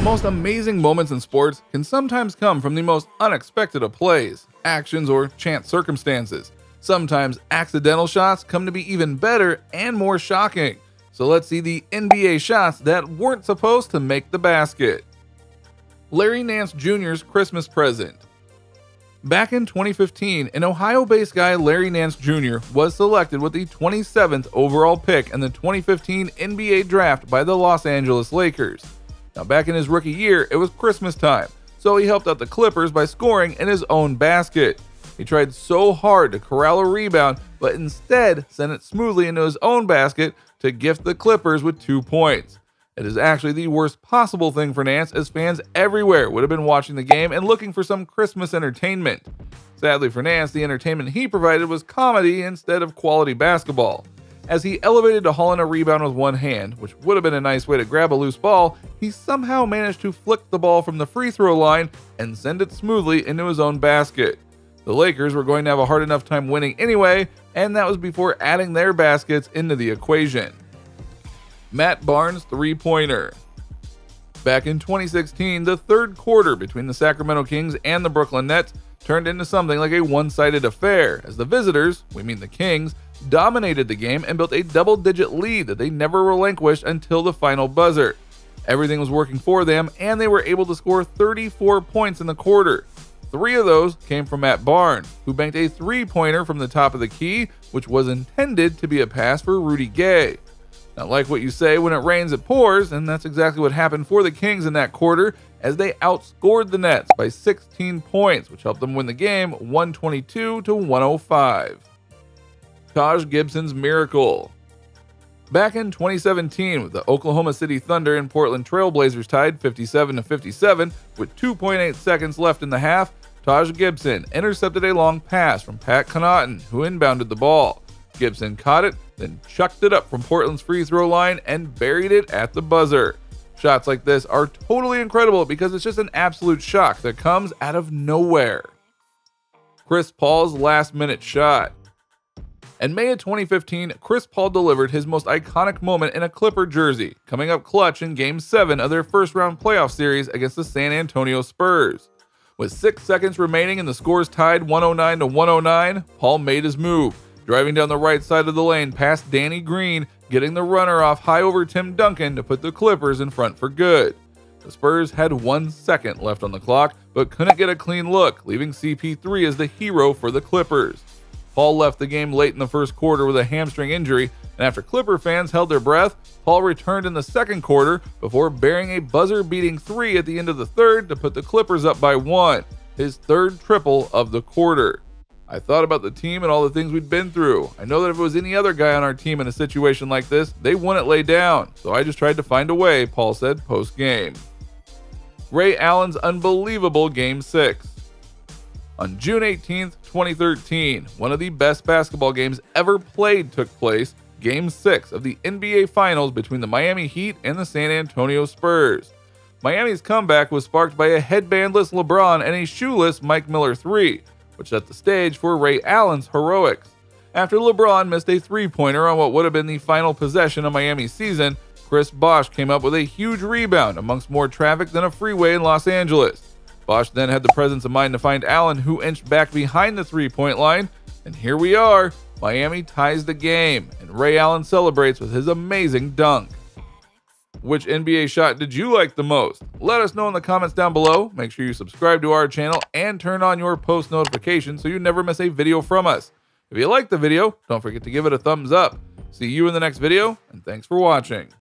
most amazing moments in sports can sometimes come from the most unexpected of plays, actions, or chance circumstances. Sometimes accidental shots come to be even better and more shocking. So let's see the NBA shots that weren't supposed to make the basket. Larry Nance Jr.'s Christmas present. Back in 2015, an Ohio based guy, Larry Nance Jr., was selected with the 27th overall pick in the 2015 NBA draft by the Los Angeles Lakers. Now, back in his rookie year, it was Christmas time, so he helped out the Clippers by scoring in his own basket. He tried so hard to corral a rebound, but instead sent it smoothly into his own basket to gift the Clippers with two points. It is actually the worst possible thing for Nance, as fans everywhere would have been watching the game and looking for some Christmas entertainment. Sadly for Nance, the entertainment he provided was comedy instead of quality basketball. As he elevated to haul in a rebound with one hand, which would have been a nice way to grab a loose ball, he somehow managed to flick the ball from the free throw line and send it smoothly into his own basket. The Lakers were going to have a hard enough time winning anyway, and that was before adding their baskets into the equation. Matt Barnes three pointer. Back in 2016, the third quarter between the Sacramento Kings and the Brooklyn Nets turned into something like a one sided affair, as the visitors, we mean the Kings, dominated the game and built a double digit lead that they never relinquished until the final buzzer. Everything was working for them, and they were able to score 34 points in the quarter. Three of those came from Matt Barnes, who banked a three pointer from the top of the key, which was intended to be a pass for Rudy Gay. Now, like what you say, when it rains, it pours, and that's exactly what happened for the Kings in that quarter as they outscored the Nets by 16 points, which helped them win the game 122 to 105. Taj Gibson's miracle. Back in 2017, with the Oklahoma City Thunder and Portland Trailblazers tied 57 to 57 with 2.8 seconds left in the half, Taj Gibson intercepted a long pass from Pat Connaughton, who inbounded the ball. Gibson caught it, then chucked it up from Portland's free throw line and buried it at the buzzer. Shots like this are totally incredible because it's just an absolute shock that comes out of nowhere. Chris Paul's last minute shot. In May of 2015, Chris Paul delivered his most iconic moment in a Clipper jersey, coming up clutch in Game 7 of their first round playoff series against the San Antonio Spurs. With six seconds remaining and the scores tied 109 to 109, Paul made his move, driving down the right side of the lane past Danny Green, getting the runner off high over Tim Duncan to put the Clippers in front for good. The Spurs had one second left on the clock, but couldn't get a clean look, leaving CP3 as the hero for the Clippers. Paul left the game late in the first quarter with a hamstring injury, and after Clipper fans held their breath, Paul returned in the second quarter before bearing a buzzer beating three at the end of the third to put the Clippers up by one, his third triple of the quarter. I thought about the team and all the things we'd been through. I know that if it was any other guy on our team in a situation like this, they wouldn't lay down. So I just tried to find a way, Paul said post game. Ray Allen's unbelievable Game 6. On June 18th, 2013, one of the best basketball games ever played took place, Game 6 of the NBA Finals between the Miami Heat and the San Antonio Spurs. Miami's comeback was sparked by a headbandless LeBron and a shoeless Mike Miller 3, which set the stage for Ray Allen's heroics. After LeBron missed a three pointer on what would have been the final possession of Miami's season, Chris Bosh came up with a huge rebound amongst more traffic than a freeway in Los Angeles. Bosh then had the presence of mind to find Allen, who inched back behind the three point line. And here we are. Miami ties the game, and Ray Allen celebrates with his amazing dunk. Which NBA shot did you like the most? Let us know in the comments down below. Make sure you subscribe to our channel and turn on your post notifications so you never miss a video from us. If you liked the video, don't forget to give it a thumbs up. See you in the next video, and thanks for watching.